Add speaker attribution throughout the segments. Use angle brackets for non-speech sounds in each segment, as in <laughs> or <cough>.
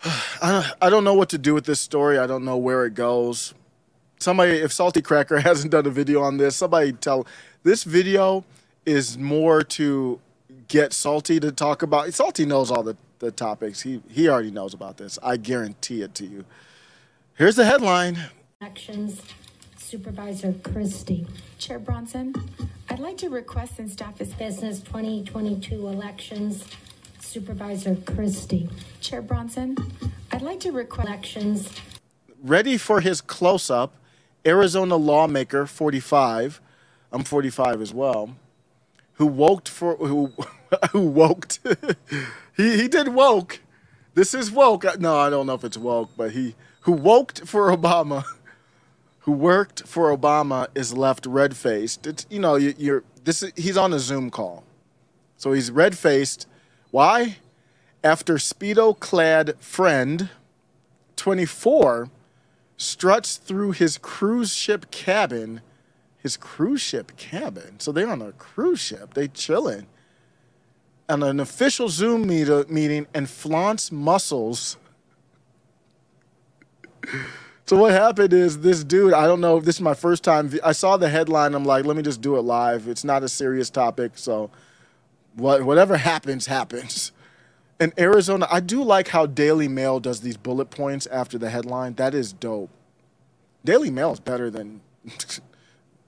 Speaker 1: <sighs> I don't know what to do with this story. I don't know where it goes. Somebody, if Salty Cracker <laughs> hasn't done a video on this, somebody tell. This video is more to get Salty to talk about. Salty knows all the, the topics. He he already knows about this. I guarantee it to you. Here's the headline.
Speaker 2: Elections Supervisor Christy.
Speaker 3: Chair Bronson, I'd like to request since staff is
Speaker 2: Business 2022 elections Supervisor Christy.
Speaker 3: Chair Bronson, I'd like to request
Speaker 2: Elections
Speaker 1: Ready for his close up, Arizona lawmaker 45. I'm 45 as well. Who woke for who <laughs> who woke? <laughs> he he did woke. This is woke. Uh, no, I don't know if it's woke, but he who woke for Obama, <laughs> who worked for Obama, is left red faced. It's you know you, you're this. Is, he's on a Zoom call, so he's red faced. Why? After speedo clad friend, 24, struts through his cruise ship cabin. His cruise ship cabin. So they're on a cruise ship. They chilling. On an official Zoom meet- meeting and flaunts muscles. So what happened is this dude, I don't know if this is my first time. I saw the headline. I'm like, let me just do it live. It's not a serious topic, so whatever happens happens. In Arizona, I do like how Daily Mail does these bullet points after the headline. That is dope. Daily Mail is better than <laughs>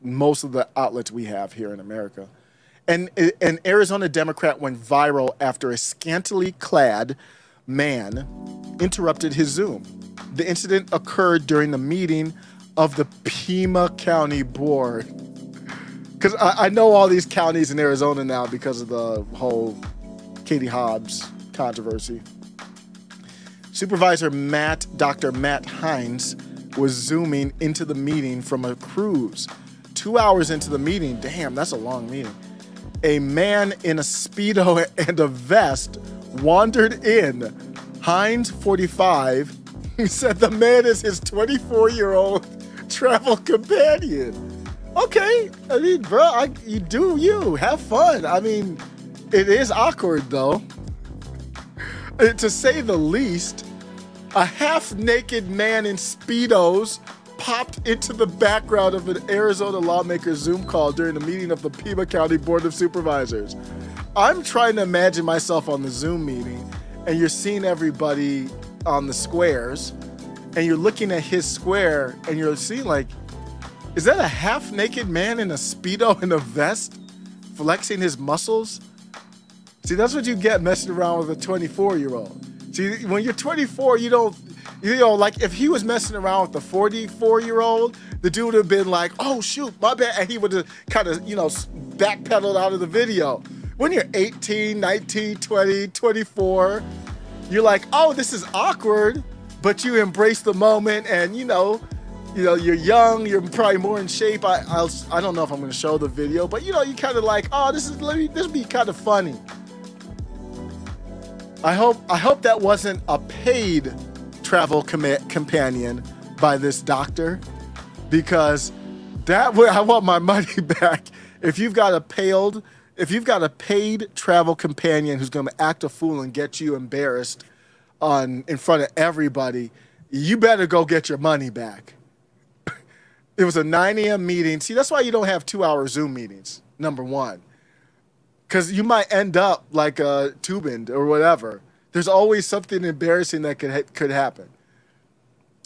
Speaker 1: most of the outlets we have here in America. And an Arizona Democrat went viral after a scantily clad man interrupted his Zoom. The incident occurred during the meeting of the Pima County Board. Because I, I know all these counties in Arizona now because of the whole Katie Hobbs controversy. Supervisor Matt, Dr. Matt Heinz, was zooming into the meeting from a cruise. Two hours into the meeting, damn, that's a long meeting. A man in a Speedo <laughs> and a vest wandered in. Heinz, 45, he <laughs> said the man is his 24 year old travel companion. Okay, I mean, bro, I, you do you. Have fun. I mean, it is awkward though. Uh, to say the least, a half naked man in Speedos popped into the background of an Arizona lawmaker Zoom call during the meeting of the Pima County Board of Supervisors. I'm trying to imagine myself on the Zoom meeting, and you're seeing everybody on the squares, and you're looking at his square, and you're seeing, like, is that a half naked man in a Speedo and a vest flexing his muscles? See, that's what you get messing around with a 24 year old. See, when you're 24, you don't, you know, like if he was messing around with a 44 year old, the dude would have been like, oh, shoot, my bad. And he would have kind of, you know, backpedaled out of the video. When you're 18, 19, 20, 24, you're like, oh, this is awkward, but you embrace the moment and, you know, you know, you're young, you're probably more in shape. I, I'll, I don't know if I'm going to show the video, but you know, you kind of like, oh, this is, let me, this be kind of funny. I hope I hope that wasn't a paid travel com- companion by this doctor, because that way I want my <laughs> money back. If you've got a paid if you've got a paid travel companion who's going to act a fool and get you embarrassed on in front of everybody, you better go get your money back. It was a 9 a.m. meeting. See, that's why you don't have two hour Zoom meetings. Number one because you might end up like a Toobin or whatever. There's always something embarrassing that could ha- could happen.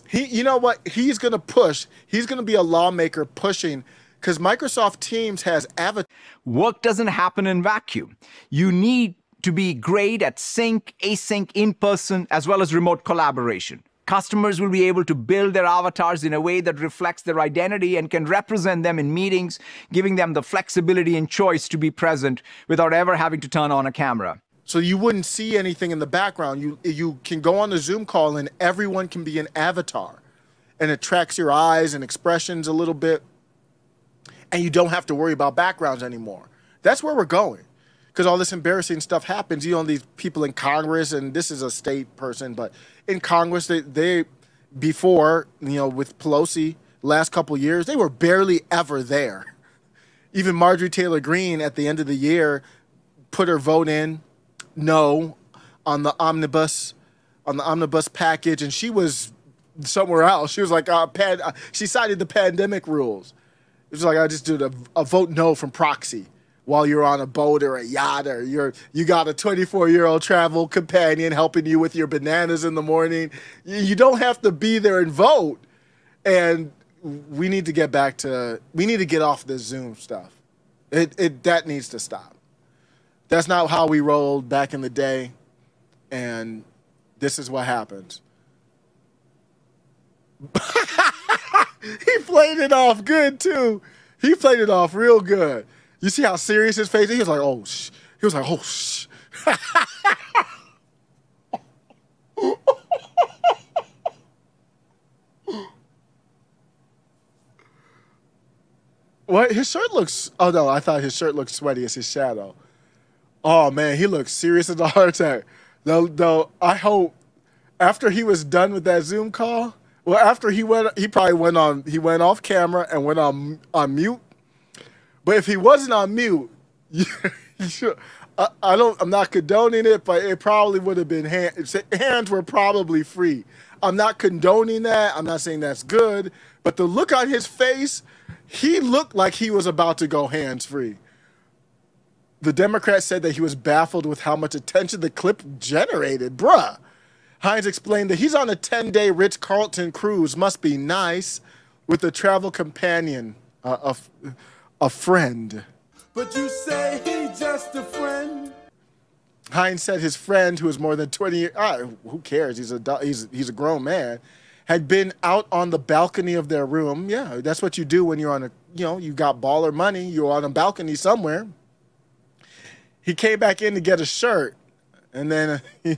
Speaker 1: He, you know what? He's gonna push. He's gonna be a lawmaker pushing because Microsoft Teams has avatar.
Speaker 4: Work doesn't happen in vacuum. You need to be great at sync, async, in person, as well as remote collaboration. Customers will be able to build their avatars in a way that reflects their identity and can represent them in meetings, giving them the flexibility and choice to be present without ever having to turn on a camera.
Speaker 1: So you wouldn't see anything in the background. You you can go on the Zoom call and everyone can be an avatar, and it tracks your eyes and expressions a little bit, and you don't have to worry about backgrounds anymore. That's where we're going because all this embarrassing stuff happens. You know, these people in Congress, and this is a state person, but in Congress, they, they before, you know, with Pelosi, last couple years, they were barely ever there. Even Marjorie Taylor Greene at the end of the year put her vote in no on the omnibus on the omnibus package, and she was somewhere else. She was like, uh, pand- uh, she cited the pandemic rules. It was like I just did a, a vote no from proxy while you're on a boat or a yacht or you're you got a 24 year old travel companion helping you with your bananas in the morning. You, don't have to be there and vote. And we need to get back to we need to get off the Zoom stuff. It it that needs to stop. That's not how we rolled back in the day, and this is what happens. <laughs> he played it off good too. He played it off real good. You see how serious his face? Is? He was like, "Oh, sh-. he was like, oh, sh-. <laughs> what? His shirt looks. Oh no, I thought his shirt looked sweaty as his shadow. Oh man, he looks serious as a heart attack. Though, though, I hope after he was done with that Zoom call, well, after he went, he probably went on, he went off camera and went on on mute. But if he wasn't on mute, <laughs> I, I, don't, I'm not condoning it, but it probably would have been hand, hands were probably free. I'm not condoning that. I'm not saying that's good, but the look on his face, he looked like he was about to go hands free the Democrat said that he was baffled with how much attention the clip generated. Bruh. Heinz explained that he's on a 10 day Ritz Carlton cruise, must be nice, with a travel companion, uh, a, a friend.
Speaker 5: But you say he's just a friend.
Speaker 1: Heinz said his friend, who is more than 20 years, uh, who cares? He's a, he's, he's a grown man, had been out on the balcony of their room. Yeah, that's what you do when you're on a, you know, you got baller money, you're on a balcony somewhere he came back in to get a shirt, and then <laughs> he,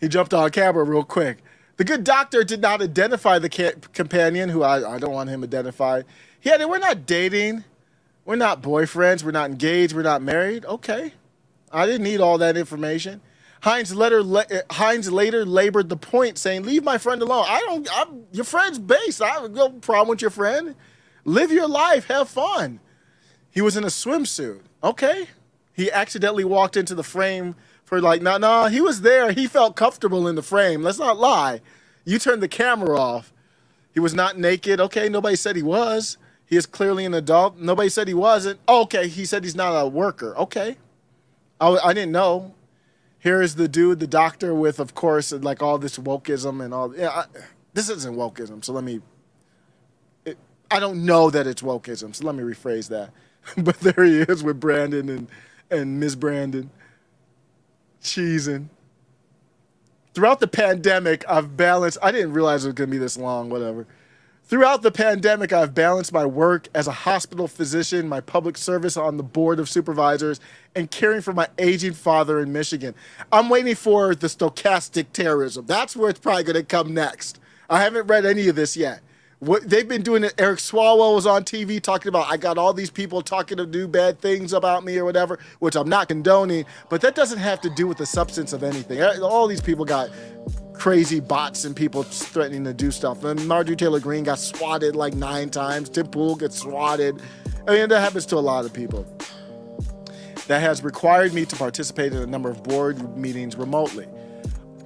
Speaker 1: he jumped on camera real quick. The good doctor did not identify the ca- companion, who I, I don't want him identified. He had, we're not dating. We're not boyfriends. We're not engaged. We're not married. Okay. I didn't need all that information. Heinz later, Heinz eh, later labored the point, saying, "Leave my friend alone. I don't. I'm your friend's base. I have no problem with your friend. Live your life. Have fun." He was in a swimsuit. Okay, he accidentally walked into the frame for like, no, no, he was there. He felt comfortable in the frame. Let's not lie. You turned the camera off. He was not naked. Okay, nobody said he was. He is clearly an adult. Nobody said he wasn't. Oh, okay, he said he's not a worker. Okay. I, I didn't know. Here is the dude, the doctor, with, of course, like all this wokeism and all. Yeah, I, this isn't wokeism, so let me. It, I don't know that it's wokeism, so let me rephrase that. <laughs> but there he is with Brandon and and Miss Brandon cheesing. Throughout the pandemic, I've balanced, I didn't realize it was going to be this long, whatever. Throughout the pandemic, I've balanced my work as a hospital physician, my public service on the board of supervisors, and caring for my aging father in Michigan. I'm waiting for the stochastic terrorism. That's where it's probably going to come next. I haven't read any of this yet. What they've been doing it. Eric Swalwell was on TV talking about I got all these people talking to do bad things about me or whatever, which I'm not condoning, but that doesn't have to do with the substance of anything. All these people got crazy bots and people threatening to do stuff. And Marjorie Taylor Greene got swatted like nine times. Tim Pool gets swatted. I mean, that happens to a lot of people. That has required me to participate in a number of board meetings remotely.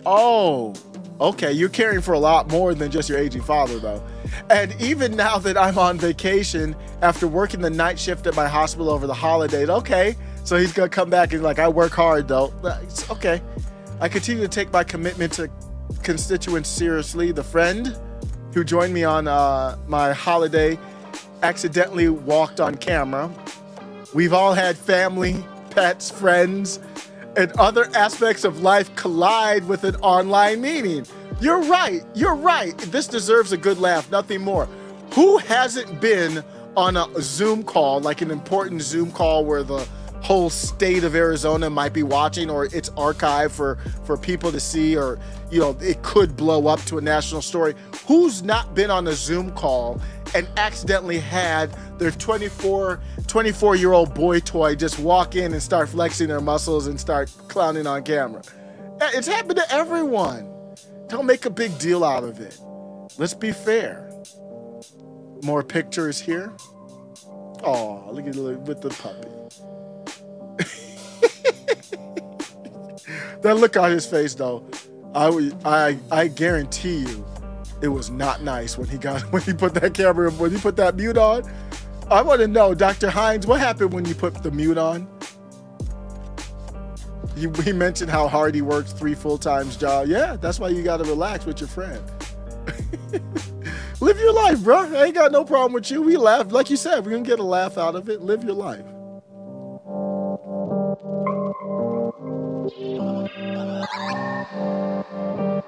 Speaker 1: Oh, okay. You're caring for a lot more than just your aging father, though. And even now that I'm on vacation after working the night shift at my hospital over the holidays, okay, so he's gonna come back and like, I work hard though. Okay. I continue to take my commitment to constituents seriously. The friend who joined me on uh, my holiday accidentally walked on camera. We've all had family, pets, friends, and other aspects of life collide with an online meeting. You're right. You're right. This deserves a good laugh, nothing more. Who hasn't been on a Zoom call, like an important Zoom call where the whole state of Arizona might be watching or it's archived for for people to see or you know it could blow up to a national story who's not been on a zoom call and accidentally had their 24 24 year old boy toy just walk in and start flexing their muscles and start clowning on camera eh, it's happened to everyone don't make a big deal out of it. Let's be fair. More pictures here. Oh, look at it with the puppy. That look on his face, though. I I, I guarantee you, it was not nice when he got <laughs> when he put that camera when he put that mute on. I want to know, Dr. Heinz, what happened when you put the mute on? He, he mentioned how hard he works three full times job. Yeah, that's why you got to relax with your friend. <laughs> Live your life, bro. I ain't got no problem with you. We laugh, like you said. We're gonna get a laugh out of it. Live your life. なななな。